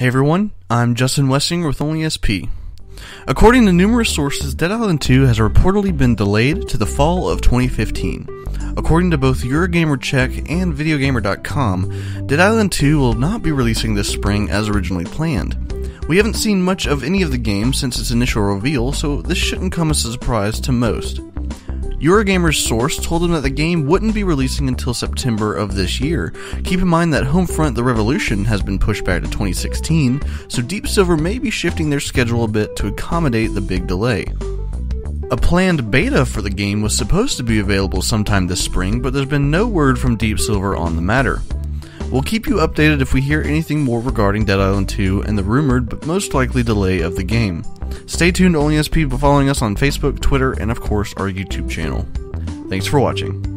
Hey everyone, I'm Justin Wessinger with Only SP. According to numerous sources, Dead Island 2 has reportedly been delayed to the fall of 2015. According to both Eurogamer Czech and Videogamer.com, Dead Island 2 will not be releasing this spring as originally planned. We haven't seen much of any of the game since its initial reveal, so this shouldn't come as a surprise to most. Eurogamer's source told him that the game wouldn't be releasing until September of this year. Keep in mind that Homefront The Revolution has been pushed back to 2016, so Deep Silver may be shifting their schedule a bit to accommodate the big delay. A planned beta for the game was supposed to be available sometime this spring, but there's been no word from Deep Silver on the matter. We'll keep you updated if we hear anything more regarding Dead Island 2 and the rumored but most likely delay of the game. Stay tuned Only SP by following us on Facebook, Twitter, and of course our YouTube channel. Thanks for watching.